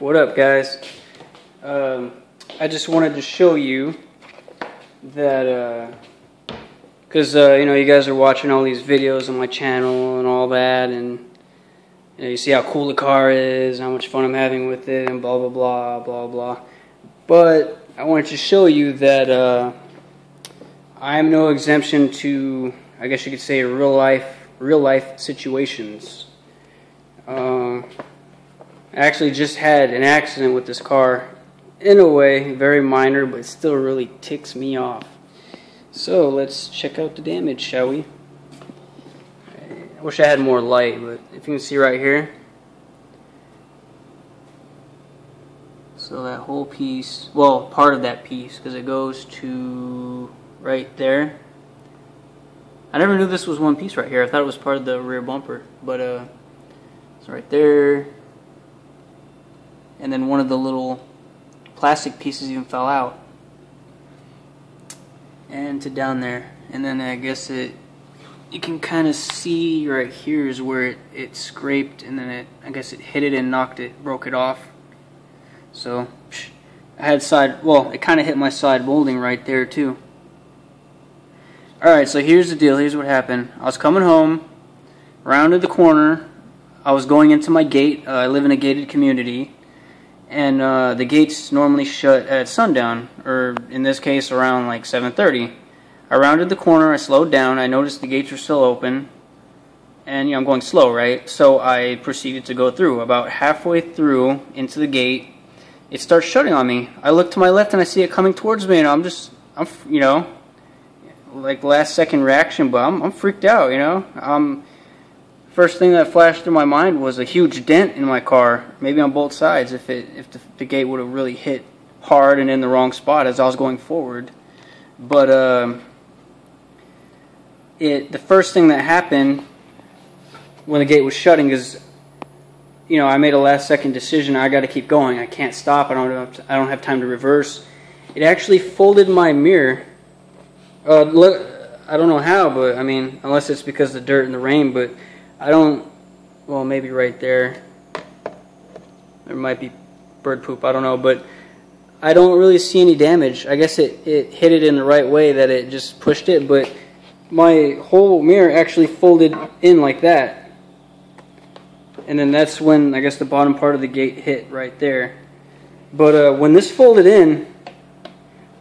What up, guys? Um, I just wanted to show you that, because, uh, uh, you know, you guys are watching all these videos on my channel and all that, and you, know, you see how cool the car is, how much fun I'm having with it, and blah, blah, blah, blah, blah. But I wanted to show you that uh, I'm no exemption to, I guess you could say, real life, real life situations. Uh, I actually just had an accident with this car. In a way, very minor, but still really ticks me off. So let's check out the damage, shall we? I wish I had more light, but if you can see right here. So that whole piece, well, part of that piece, because it goes to right there. I never knew this was one piece right here. I thought it was part of the rear bumper, but uh, it's right there and then one of the little plastic pieces even fell out. And to down there. And then I guess it you can kind of see right here is where it, it scraped and then it I guess it hit it and knocked it broke it off. So I had side well it kind of hit my side molding right there too. Alright so here's the deal here's what happened. I was coming home rounded the corner. I was going into my gate uh, I live in a gated community and uh, the gates normally shut at sundown, or in this case around like 7:30. I rounded the corner, I slowed down, I noticed the gates were still open, and you know I'm going slow, right? So I proceeded to go through. About halfway through into the gate, it starts shutting on me. I look to my left and I see it coming towards me, and I'm just, I'm, you know, like last second reaction, but I'm, I'm freaked out, you know. I'm first thing that flashed through my mind was a huge dent in my car, maybe on both sides, if it if the, the gate would have really hit hard and in the wrong spot as I was going forward. But um, it the first thing that happened when the gate was shutting is, you know, I made a last second decision. I got to keep going. I can't stop. I don't have I don't have time to reverse. It actually folded my mirror. Uh, look, I don't know how, but I mean, unless it's because of the dirt and the rain, but I don't, well, maybe right there. There might be bird poop, I don't know, but I don't really see any damage. I guess it, it hit it in the right way that it just pushed it, but my whole mirror actually folded in like that. And then that's when, I guess, the bottom part of the gate hit right there. But uh, when this folded in,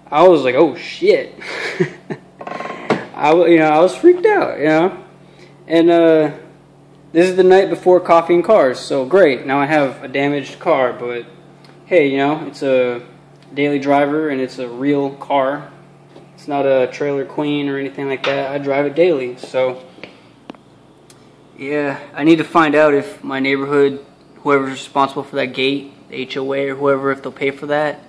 I was like, oh shit. I, you know, I was freaked out, you know. And uh, this is the night before coffee and cars, so great. Now I have a damaged car, but hey, you know, it's a daily driver and it's a real car. It's not a trailer queen or anything like that. I drive it daily, so yeah, I need to find out if my neighborhood, whoever's responsible for that gate, the HOA or whoever, if they'll pay for that.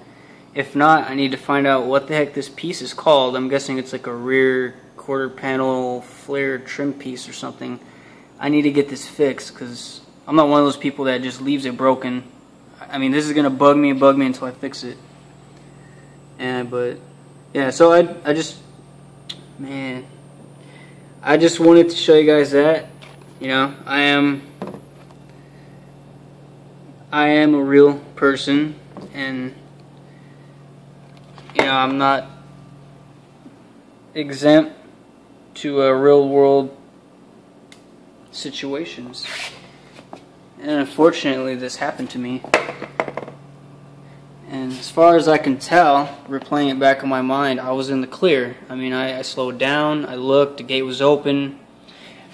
If not, I need to find out what the heck this piece is called. I'm guessing it's like a rear quarter panel flare trim piece or something. I need to get this fixed because I'm not one of those people that just leaves it broken. I mean, this is gonna bug me and bug me until I fix it. And but yeah, so I I just man, I just wanted to show you guys that. You know, I am I am a real person and you know, I'm not exempt to a real world situations. And unfortunately, this happened to me. And as far as I can tell, replaying it back in my mind, I was in the clear. I mean, I, I slowed down, I looked, the gate was open.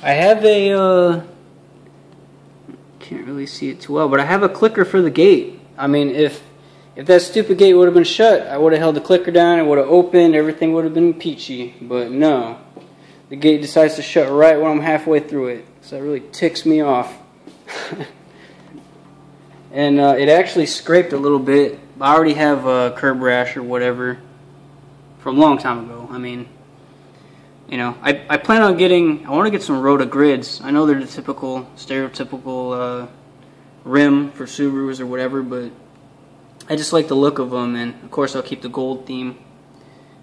I have a, uh, can't really see it too well, but I have a clicker for the gate. I mean, if if that stupid gate would have been shut, I would have held the clicker down, it would have opened, everything would have been peachy. But no, the gate decides to shut right when I'm halfway through it. So that really ticks me off. and uh, it actually scraped a little bit. I already have a curb rash or whatever from a long time ago. I mean, you know, I, I plan on getting, I want to get some Rota grids. I know they're the typical, stereotypical uh, rim for Subarus or whatever, but I just like the look of them, and of course I'll keep the gold theme.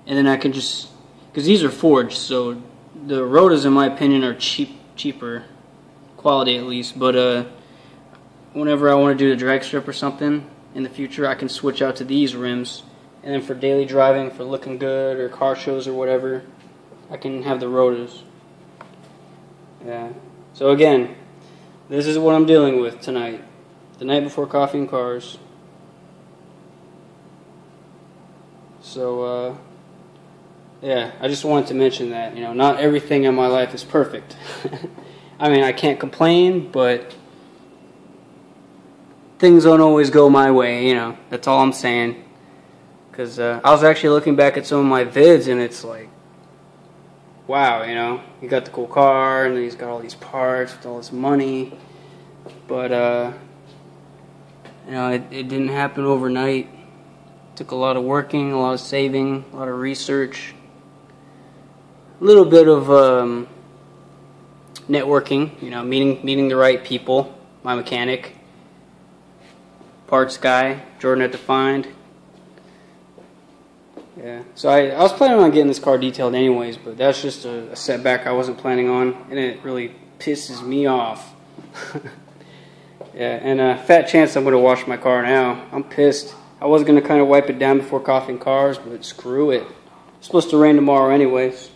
And then I can just, because these are forged, so the Rotas, in my opinion, are cheap, cheaper quality at least. But uh, whenever I want to do the drag strip or something, in the future, I can switch out to these rims. And then for daily driving, for looking good or car shows or whatever, I can have the Rotas. Yeah. So again, this is what I'm dealing with tonight. The night before coffee and cars. So, uh, yeah, I just wanted to mention that. You know, not everything in my life is perfect. I mean, I can't complain, but things don't always go my way, you know. That's all I'm saying. Because uh, I was actually looking back at some of my vids, and it's like, wow, you know, he got the cool car, and then he's got all these parts with all this money. But, uh, you know, it, it didn't happen overnight. It took a lot of working, a lot of saving, a lot of research, a little bit of um, networking, you know, meeting meeting the right people, my mechanic, parts guy, Jordan at Defined. Yeah, so I, I was planning on getting this car detailed anyways, but that's just a, a setback I wasn't planning on, and it really pisses me off. yeah, and a fat chance I'm going to wash my car now. I'm pissed. I was going to kind of wipe it down before coughing cars, but screw it. It's supposed to rain tomorrow anyways.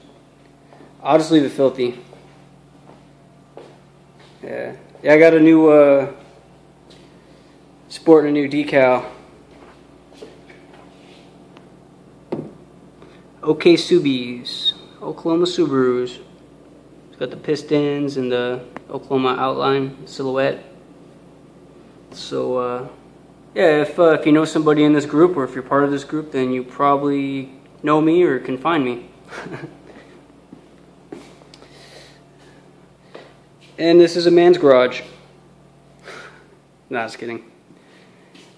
I'll just leave it filthy. Yeah, yeah. I got a new uh, sporting a new decal. OK Subies, Oklahoma Subarus. It's got the pistons and the Oklahoma outline silhouette. So, uh, yeah, if, uh, if you know somebody in this group or if you're part of this group, then you probably know me or can find me. And this is a man's garage. nah, just kidding.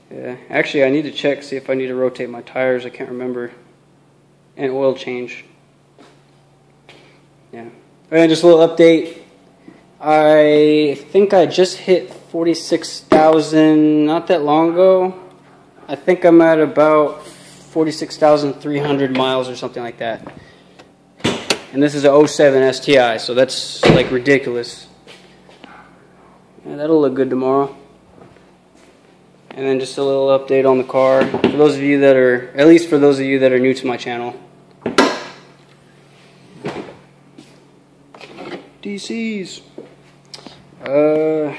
Yeah, actually, I need to check, see if I need to rotate my tires. I can't remember. And oil change. Yeah. And just a little update. I think I just hit 46,000 not that long ago. I think I'm at about 46,300 miles or something like that. And this is a 07 STI, so that's like ridiculous. Yeah, that'll look good tomorrow. And then just a little update on the car. For those of you that are, at least for those of you that are new to my channel. DCs. Uh,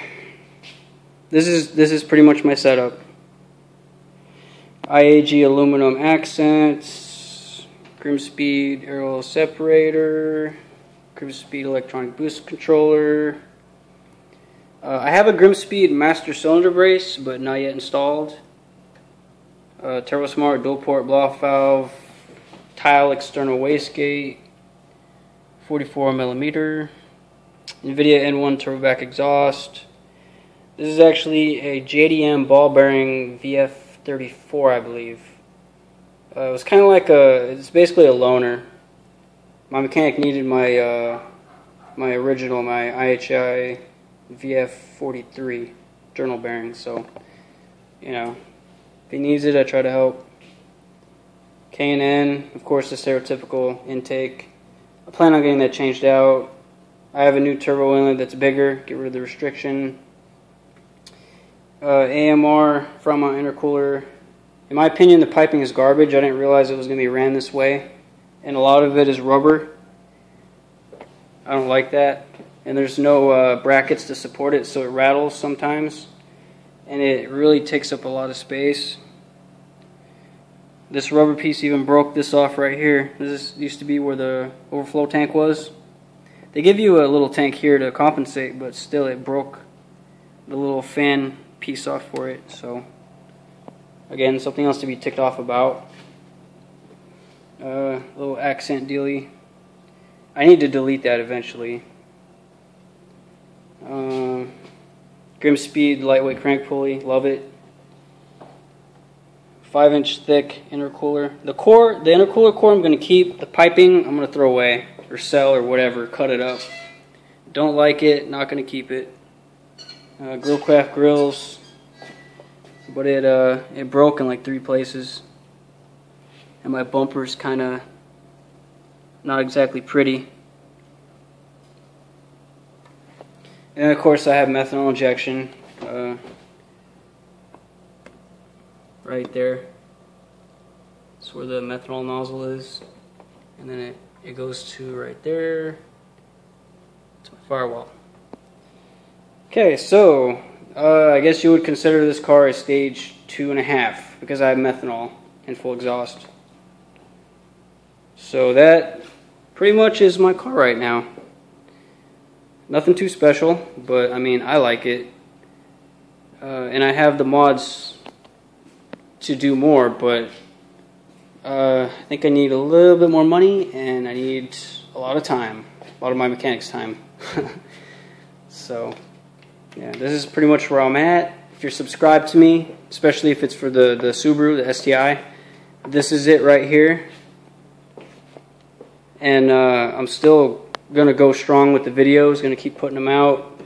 this is this is pretty much my setup. IAG aluminum accents, Grimspeed aero separator, Grimspeed electronic boost controller, uh, I have a Grimspeed master cylinder brace, but not yet installed. Uh, TurboSmart dual port blow valve, Tial external wastegate, 44 millimeter, Invidia N1 turboback exhaust. This is actually a JDM ball bearing VF34, I believe. Uh, it was kind of like a, it's basically a loaner. My mechanic needed my, uh, my original, my IHI VF43 journal bearing. So, you know, if he needs it, I try to help. K&N, of course, the stereotypical intake. I plan on getting that changed out. I have a new turbo inlet that's bigger, get rid of the restriction. Uh, AMR from my intercooler. In my opinion, the piping is garbage. I didn't realize it was going to be ran this way. And a lot of it is rubber. I don't like that and there's no uh, brackets to support it, so it rattles sometimes, and it really takes up a lot of space. This rubber piece even broke this off right here. This used to be where the overflow tank was. They give you a little tank here to compensate, but still it broke the little fan piece off for it. So again, something else to be ticked off about. Uh, little accent dealy. I need to delete that eventually. Um, Grimspeed lightweight crank pulley, love it. Five inch thick intercooler. The core, the intercooler core, I'm going to keep. The piping, I'm going to throw away or sell or whatever. Cut it up. Don't like it. Not going to keep it. Uh, Grillcraft grills, but it uh, it broke in like three places, and my bumper's kind of not exactly pretty. And of course I have methanol injection. Uh, right there. That's where the methanol nozzle is. And then it, it goes to right there. It's my firewall. Okay, so uh, I guess you would consider this car a stage two and a half because I have methanol and full exhaust. So that pretty much is my car right now. Nothing too special, but I mean, I like it. Uh, and I have the mods to do more, but uh, I think I need a little bit more money and I need a lot of time, a lot of my mechanics time. so, yeah, this is pretty much where I'm at. If you're subscribed to me, especially if it's for the, the Subaru, the STI, this is it right here. And uh, I'm still going to go strong with the videos, going to keep putting them out.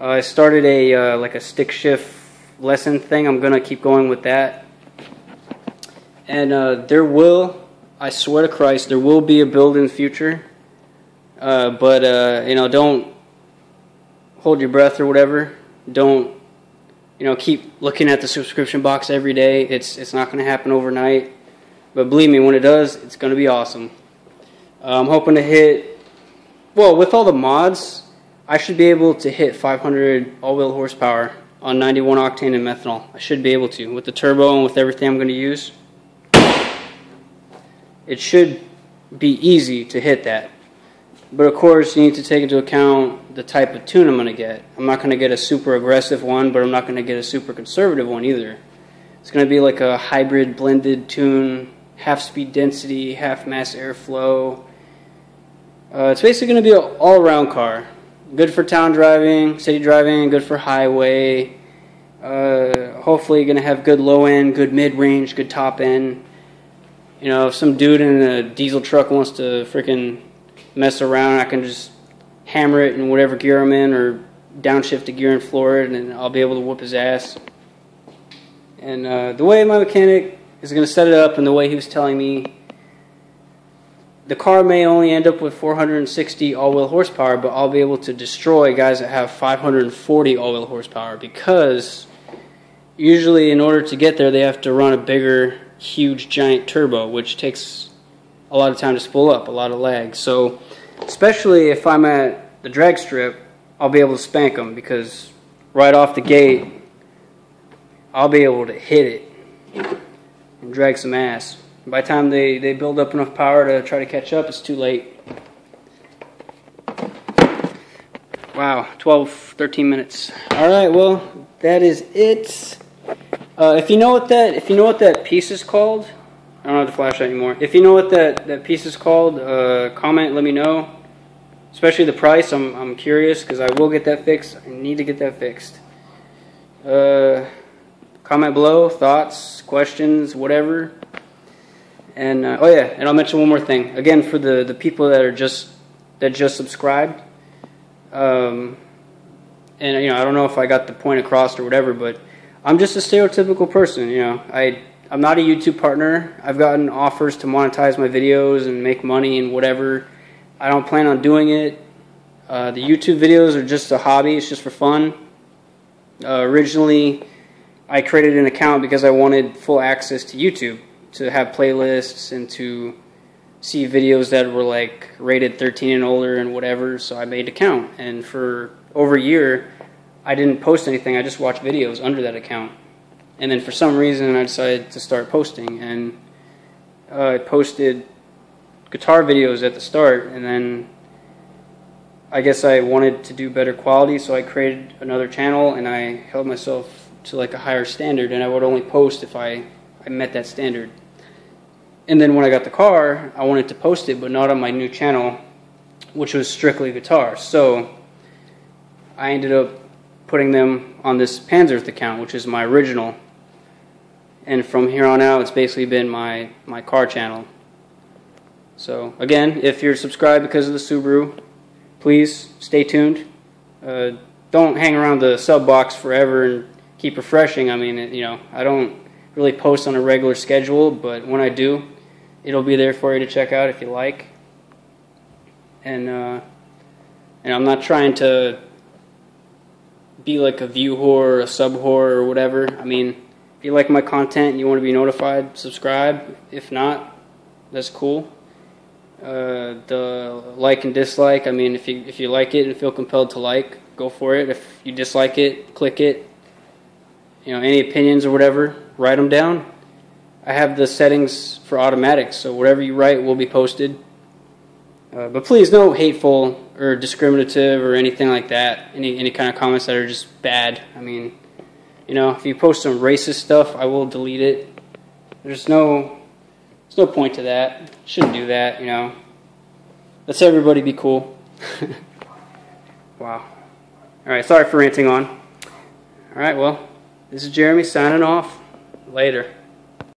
Uh, I started a uh, like a stick shift lesson thing. I'm going to keep going with that. And uh, there will, I swear to Christ, there will be a build in the future. Uh, but, uh, you know, don't hold your breath or whatever. Don't, you know, keep looking at the subscription box every day. It's, it's not going to happen overnight. But believe me, when it does, it's going to be awesome. Uh, I'm hoping to hit, well, with all the mods, I should be able to hit 500 all-wheel horsepower on 91 octane and methanol. I should be able to with the turbo and with everything I'm going to use it should be easy to hit that. But of course, you need to take into account the type of tune I'm going to get. I'm not going to get a super aggressive one, but I'm not going to get a super conservative one either. It's going to be like a hybrid blended tune, half speed density, half mass airflow. Uh, it's basically going to be an all around car. Good for town driving, city driving, good for highway. Uh, hopefully, going to have good low end, good mid range, good top end. You know, if some dude in a diesel truck wants to freaking mess around, I can just hammer it in whatever gear I'm in or downshift the gear and floor it, and I'll be able to whoop his ass. And uh, the way my mechanic is going to set it up and the way he was telling me, the car may only end up with 460 all-wheel horsepower, but I'll be able to destroy guys that have 540 all-wheel horsepower because usually in order to get there they have to run a bigger huge giant turbo, which takes a lot of time to spool up, a lot of lag. So, especially if I'm at the drag strip, I'll be able to spank them because right off the gate, I'll be able to hit it and drag some ass. By the time they, they build up enough power to try to catch up, it's too late. Wow, 12, 13 minutes. All right, well, that is it. Uh, if you know what that if you know what that piece is called, I don't have the flashlight anymore. If you know what that, that piece is called, uh, comment. Let me know. Especially the price. I'm I'm curious because I will get that fixed. I need to get that fixed. Uh, comment below thoughts, questions, whatever. And uh, oh yeah, and I'll mention one more thing again for the the people that are just that just subscribed. Um, and you know I don't know if I got the point across or whatever, but I'm just a stereotypical person, you know. I I'm not a YouTube partner. I've gotten offers to monetize my videos and make money and whatever. I don't plan on doing it. Uh, the YouTube videos are just a hobby. It's just for fun. Uh, originally, I created an account because I wanted full access to YouTube to have playlists and to see videos that were like rated 13 and older and whatever. So I made an account, and for over a year, I didn't post anything. I just watched videos under that account. And then for some reason, I decided to start posting. And uh, I posted guitar videos at the start. And then I guess I wanted to do better quality, so I created another channel and I held myself to like a higher standard. And I would only post if I, I met that standard. And then when I got the car, I wanted to post it, but not on my new channel, which was strictly guitar. So I ended up putting them on this Panzerth account, which is my original. And from here on out, it's basically been my, my car channel. So, again, if you're subscribed because of the Subaru, please stay tuned. Uh, don't hang around the sub box forever and keep refreshing. I mean, you know, I don't really post on a regular schedule, but when I do, it'll be there for you to check out if you like. And, uh, and I'm not trying to be like a view whore or a sub whore or whatever. I mean, if you like my content and you want to be notified, subscribe. If not, that's cool. Uh, the like and dislike. I mean, if you if you like it and feel compelled to like, go for it. If you dislike it, click it. You know, any opinions or whatever, write them down. I have the settings for automatic, so whatever you write will be posted. Uh, but please, no hateful or discriminative or anything like that. Any any kind of comments that are just bad. I mean, you know, if you post some racist stuff, I will delete it. There's no there's no point to that. Shouldn't do that. You know. Let's everybody be cool. wow. All right. Sorry for ranting on. All right. Well, this is Jeremy signing off. Later.